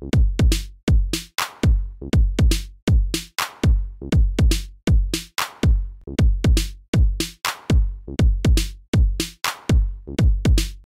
you